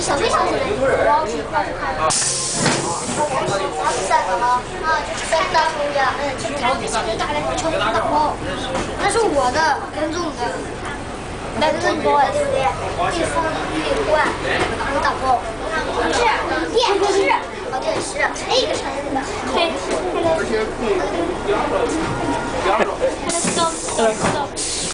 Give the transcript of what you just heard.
小飞小飞，我要去看看。啊三个，啊，是三个冲的，嗯，这是他打的，冲打包，那是我的跟踪的，那是你包对不对？对方绿冠，我打包，是，电不，哦对，是个成的，对，